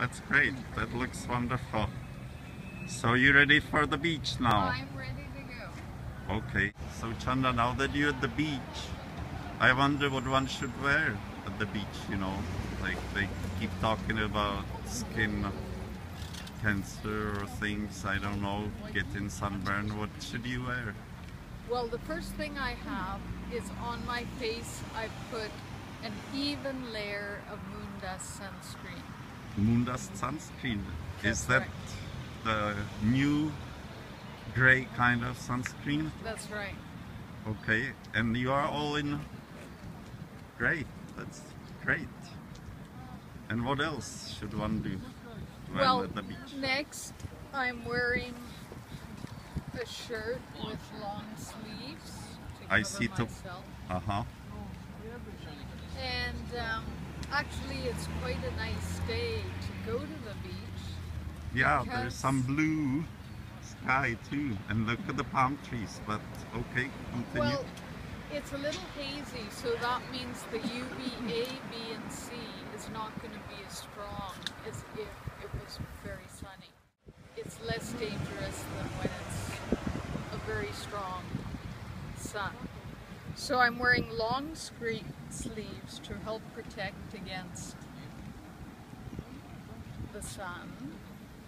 That's great. That looks wonderful. So you ready for the beach now? Oh, I'm ready to go. Okay. So Chanda, now that you're at the beach, I wonder what one should wear at the beach, you know? Like they keep talking about skin cancer or things, I don't know, getting sunburn. What should you wear? Well, the first thing I have is on my face, I've put an even layer of moon dust sunscreen. Moondust sunscreen. Is that the new gray kind of sunscreen? That's right. Okay, and you are all in gray. That's great. And what else should one do when well, at the beach? next I'm wearing a shirt with long sleeves I see to- Uh huh. And um, actually, it's quite a nice day to go to the beach. Yeah, there's some blue sky too, and look at the palm trees. But okay, continue. Well, it's a little hazy, so that means the UVA, B, and C is not going to be as strong as if it was very sunny. It's less dangerous than when it's a very strong sun. So I'm wearing long sleeves to help protect against the sun,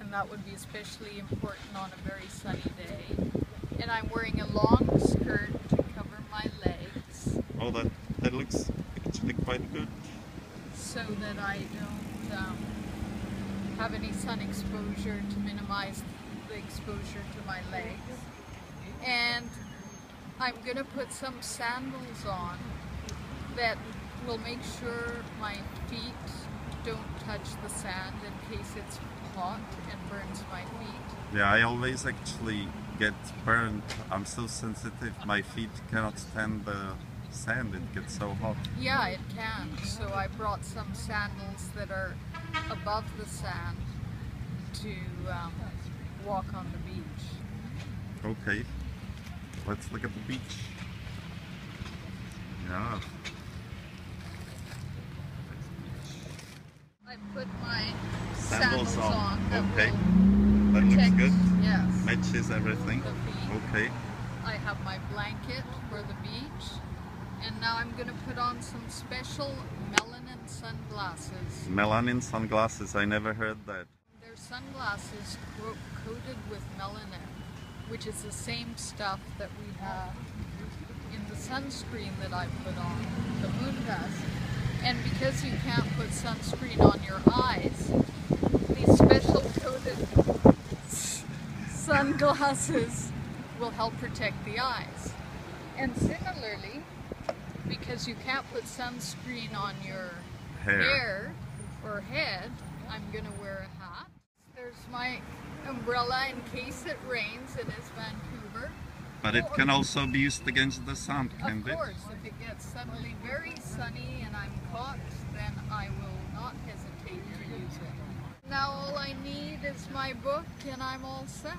and that would be especially important on a very sunny day. And I'm wearing a long skirt to cover my legs oh, that that looks actually quite good. so that I don't um, have any sun exposure to minimize the exposure to my legs. And I'm going to put some sandals on that will make sure my feet don't touch the sand in case it's hot and burns my feet. Yeah, I always actually get burned. I'm so sensitive. My feet cannot stand the sand. It gets so hot. Yeah, it can. So I brought some sandals that are above the sand to um, walk on the beach. Okay, let's look at the beach. Yeah. I put my Sandals sandals, on. on. Okay. That looks good. Yes. Matches everything. Okay. I have my blanket for the beach. And now I'm going to put on some special melanin sunglasses. Melanin sunglasses. I never heard that. They're sunglasses coated with melanin, which is the same stuff that we have in the sunscreen that I put on, the moon dust. And because you can't put sunscreen on your eyes, these special coated sunglasses will help protect the eyes. And similarly, because you can't put sunscreen on your Hair. hair or head, I'm gonna wear a hat. There's my umbrella in case it rains. It is Vancouver. But it can also be used against the sun, can Of it? course, if it gets suddenly very sunny and I'm caught, then I will not hesitate to use it. Now all I need is my book and I'm all set.